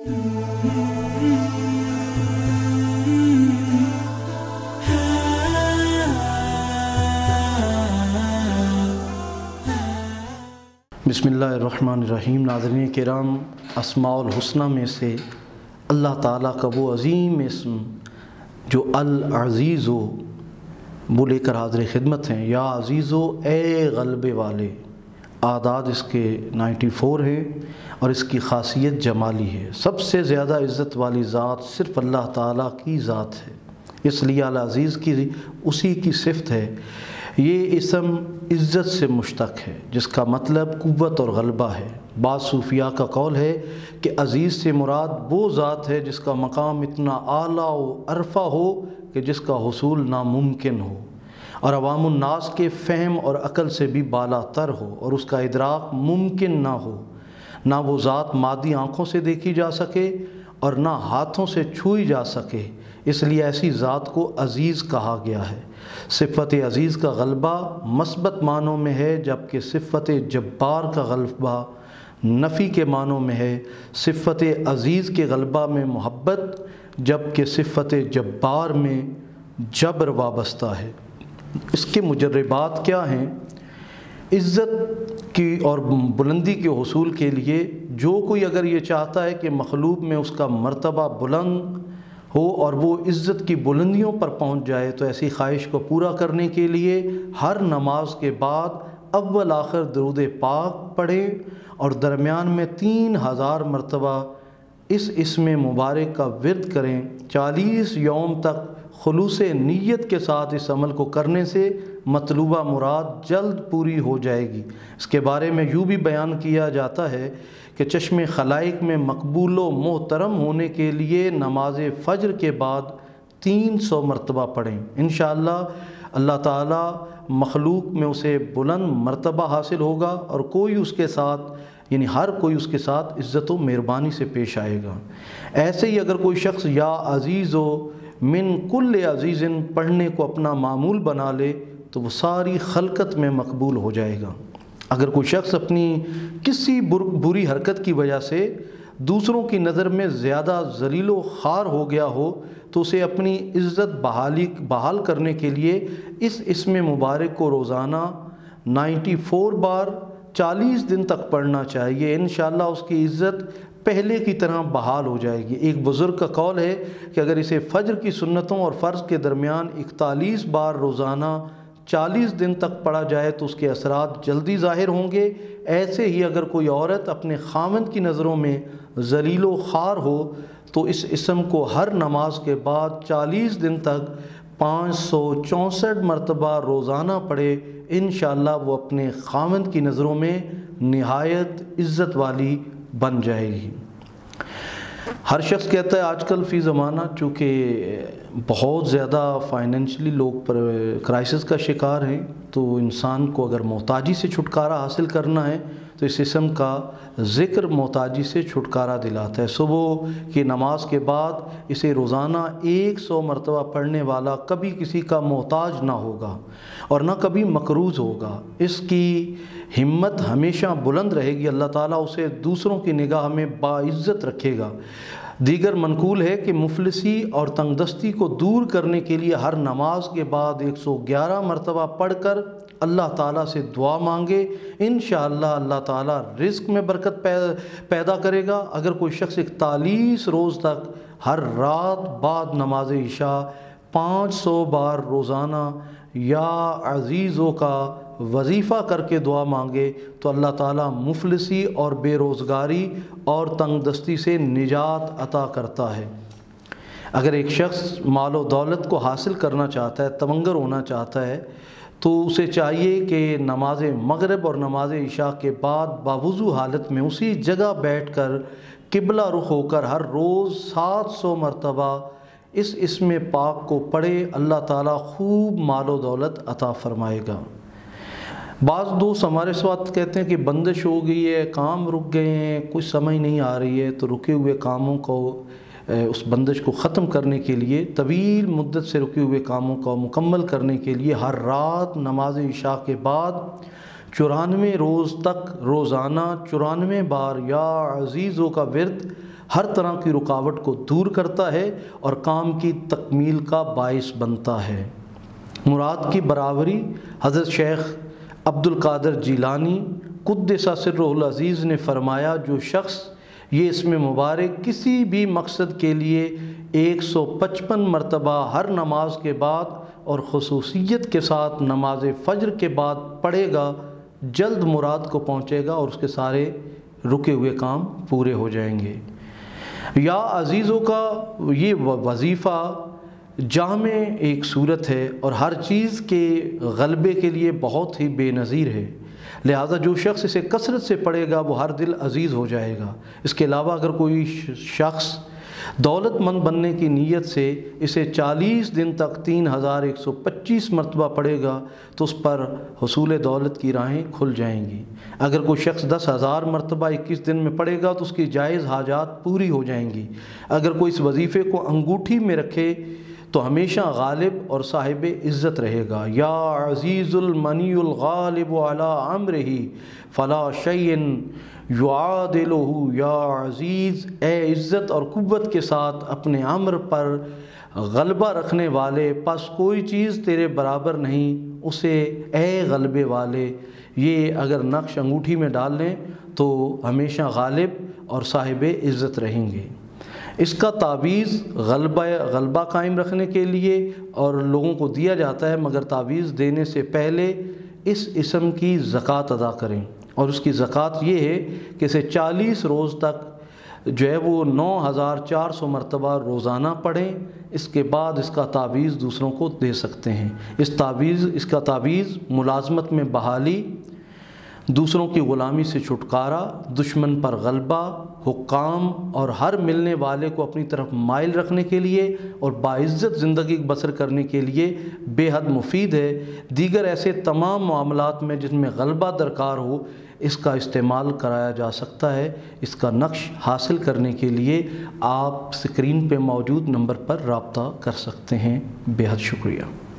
بسم اللہ الرحمن الرحیم، ناظرین کرام، اسماء الحسنہ میں سے اللہ تعالیٰ کا وہ عظیم اسم جو العزیز و وہ لے کر حاضر خدمت ہیں، یا عزیز و اے غلبے والے۔ اعداد اس کے نائنٹی فور ہیں اور اس کی خاصیت جمالی ہے۔ سب سے زیادہ عزت والی ذات صرف اللہ تعالیٰ کی ذات ہے۔ اس لیے العزیز کی اسی کی صفت ہے۔ یہ اسم عزت سے مشتق ہے، جس کا مطلب قوت اور غلبہ ہے۔ بعض صوفیاء کا قول ہے کہ عزیز سے مراد وہ ذات ہے جس کا مقام اتنا اعلیٰ و عرفہ ہو کہ جس کا حصول ناممکن ہو۔ اور عوام الناس کے فہم اور عقل سے بھی بالا تر ہو اور اس کا ادراک ممکن نہ ہو۔ نہ وہ ذات مادی آنکھوں سے دیکھی جا سکے اور نہ ہاتھوں سے چھوئی جا سکے۔ اس لیے ایسی ذات کو عزیز کہا گیا ہے۔ صفت عزیز کا غلبہ مثبت معنوں میں ہے، جبکہ صفت جبار کا غلبہ نفی کے معنوں میں ہے۔ صفت عزیز کے غلبہ میں محبت، جبکہ صفت جبار میں جبر وابستہ ہے۔ اس کے مجربات کیا ہیں؟ عزت کی اور بلندی کے حصول کے لیے جو کوئی اگر یہ چاہتا ہے کہ مخلوق میں اس کا مرتبہ بلند ہو اور وہ عزت کی بلندیوں پر پہنچ جائے، تو ایسی خواہش کو پورا کرنے کے لیے ہر نماز کے بعد اول آخر درود پاک پڑھیں اور درمیان میں تین ہزار مرتبہ اس اسم مبارک کا ورد کریں۔ چالیس یوم تک خلوص نیت کے ساتھ اس عمل کو کرنے سے مطلوبہ مراد جلد پوری ہو جائے گی۔ اس کے بارے میں یوں بھی بیان کیا جاتا ہے کہ چشم خلائق میں مقبول و محترم ہونے کے لیے نماز فجر کے بعد تین سو مرتبہ پڑھیں۔ انشاءاللہ اللہ تعالیٰ مخلوق میں اسے بلند مرتبہ حاصل ہوگا اور کوئی اس کے ساتھ یعنی ہر کوئی اس کے ساتھ عزت و مہربانی سے پیش آئے گا۔ ایسے ہی اگر کوئی شخص یا عزیز و من کل عزیز پڑھنے کو اپنا معمول بنا لے تو وہ ساری خلقت میں مقبول ہو جائے گا۔ اگر کوئی شخص اپنی کسی بری حرکت کی وجہ سے دوسروں کی نظر میں زیادہ ذلیل و خار ہو گیا ہو تو اسے اپنی عزت بحالی، بحال کرنے کے لیے اس اسم مبارک کو روزانہ نائنٹی فور بار چالیس دن تک پڑھنا چاہیے۔ انشاءاللہ اس کی عزت پہلے کی طرح بحال ہو جائے گی۔ ایک بزرگ کا قول ہے کہ اگر اسے فجر کی سنتوں اور فرض کے درمیان اکتالیس بار روزانہ چالیس دن تک پڑھا جائے تو اس کے اثرات جلدی ظاہر ہوں گے۔ ایسے ہی اگر کوئی عورت اپنے خامند کی نظروں میں ذلیل و خار ہو تو اس اسم کو ہر نماز کے بعد چالیس دن تک پانچ سو چونسٹھ مرتبہ روزانہ پڑھے، انشاءاللہ وہ اپنے خامند کی نظروں میں نہایت عزت والی بن جائے گی۔ ہر شخص کہتا ہے آج کل فی زمانہ چونکہ بہت زیادہ فائنینشلی لوگ پر کرائسس کا شکار ہیں، تو انسان کو اگر محتاجی سے چھٹکارا حاصل کرنا ہے تو اس اسم کا ذکر محتاجی سے چھٹکارا دلاتا ہے۔ صبح کی نماز کے بعد اسے روزانہ ایک سو مرتبہ پڑھنے والا کبھی کسی کا محتاج نہ ہوگا اور نہ کبھی مقروض ہوگا۔ اس کی ہمت ہمیشہ بلند رہے گی۔ اللہ تعالیٰ اسے دوسروں کی نگاہ میں باعزت رکھے گا۔ دیگر منقول ہے کہ مفلسی اور تنگ دستی کو دور کرنے کے لیے ہر نماز کے بعد ایک سو گیارہ مرتبہ پڑھ کر اللہ تعالیٰ سے دعا مانگے، انشاءاللہ اللہ تعالیٰ رزق میں برکت پیدا کرے گا۔ اگر کوئی شخص اکتالیس روز تک ہر رات بعد نماز عشاء پانچ سو بار روزانہ یا عزیزوں کا وظیفہ کر کے دعا مانگے تو اللہ تعالیٰ مفلسی اور بے روزگاری اور تنگ دستی سے نجات عطا کرتا ہے۔ اگر ایک شخص مال و دولت کو حاصل کرنا چاہتا ہے، تمنگر ہونا چاہتا ہے تو اسے چاہیے کہ نماز مغرب اور نماز عشاء کے بعد باوضو حالت میں اسی جگہ بیٹھ کر قبلہ رخ ہو کر ہر روز سات سو مرتبہ اس اسم پاک کو پڑھے اللہ تعالیٰ خوب مال و دولت عطا فرمائے گا۔ بعض دوست ہمارے ساتھ کہتے ہیں کہ بندش ہو گئی ہے، کام رک گئے ہیں، کچھ سمجھ نہیں آ رہی ہے، تو رکے ہوئے کاموں کو اس بندش کو ختم کرنے کے لیے، طویل مدت سے رکے ہوئے کاموں کو مکمل کرنے کے لیے ہر رات نماز عشاء کے بعد چورانوے روز تک روزانہ چورانوے بار یا عزیزوں کا ورد ہر طرح کی رکاوٹ کو دور کرتا ہے اور کام کی تکمیل کا باعث بنتا ہے۔ مراد کی برابری حضرت شیخ عبد القادر جیلانی قدس سر العزیز نے فرمایا، جو شخص یہ اس میں مبارک کسی بھی مقصد کے لیے ایک سو پچپن مرتبہ ہر نماز کے بعد اور خصوصیت کے ساتھ نماز فجر کے بعد پڑھے گا، جلد مراد کو پہنچے گا اور اس کے سارے رکے ہوئے کام پورے ہو جائیں گے۔ یا عزیزوں کا یہ وظیفہ جامع ایک صورت ہے اور ہر چیز کے غلبے کے لیے بہت ہی بے نظیر ہے۔ لہٰذا جو شخص اسے کثرت سے پڑھے گا، وہ ہر دل عزیز ہو جائے گا۔ اس کے علاوہ اگر کوئی شخص دولت مند بننے کی نیت سے اسے چالیس دن تک تین ہزار ایک سو پچیس مرتبہ پڑے گا، تو اس پر حصول دولت کی راہیں کھل جائیں گی۔ اگر کوئی شخص دس ہزار مرتبہ اکیس دن میں پڑے گا، تو اس کی جائز حاجات پوری ہو جائیں گی۔ اگر کوئی اس وظیفے کو انگوٹھی میں رکھے تو ہمیشہ غالب اور صاحب عزت رہے گا۔ یا عزیز المنی الغالب علی عمر ہی فلا شعین یعادلہ۔ یا عزیز، اے عزت اور قوت کے ساتھ اپنے عمر پر غلبہ رکھنے والے، پس کوئی چیز تیرے برابر نہیں، اسے اے غلبے والے۔ یہ اگر نقش انگوٹھی میں ڈال لیں تو ہمیشہ غالب اور صاحب عزت رہیں گے۔ اس کا تعویذ غلبہ غلبہ قائم رکھنے کے لیے اور لوگوں کو دیا جاتا ہے، مگر تعویذ دینے سے پہلے اس اسم کی زکوٰۃ ادا کریں۔ اور اس کی زکوٰۃ یہ ہے کہ اسے چالیس روز تک جو ہے وہ نو ہزار چار سو مرتبہ روزانہ پڑھیں، اس کے بعد اس کا تعویذ دوسروں کو دے سکتے ہیں۔ اس تعویذ اس کا تعویذ ملازمت میں بحالی دوسروں کی غلامی سے چھٹکارا، دشمن پر غلبہ، حکام اور ہر ملنے والے کو اپنی طرف مائل رکھنے کے لیے اور باعزت زندگی بسر کرنے کے لیے بے حد مفید ہے۔ دیگر ایسے تمام معاملات میں جن میں غلبہ درکار ہو، اس کا استعمال کرایا جا سکتا ہے۔ اس کا نقش حاصل کرنے کے لیے آپ سکرین پہ موجود نمبر پر رابطہ کر سکتے ہیں۔ بے حد شکریہ۔